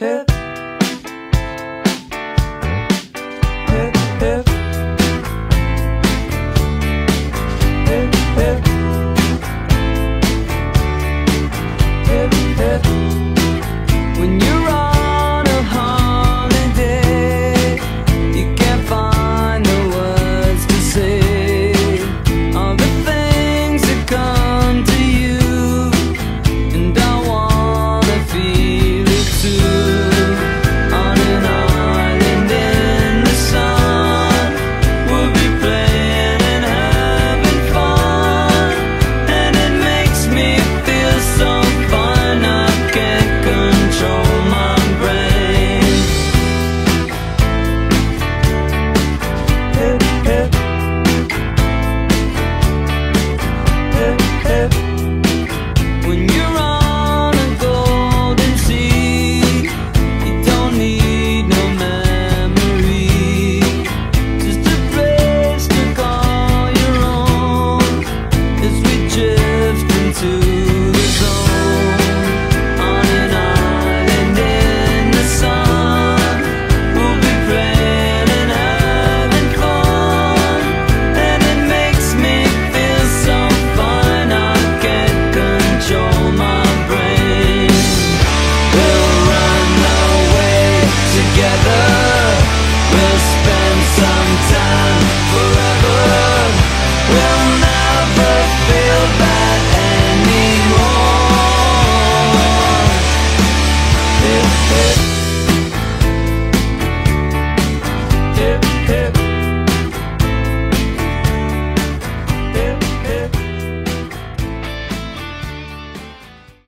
Hip. Hip, hip.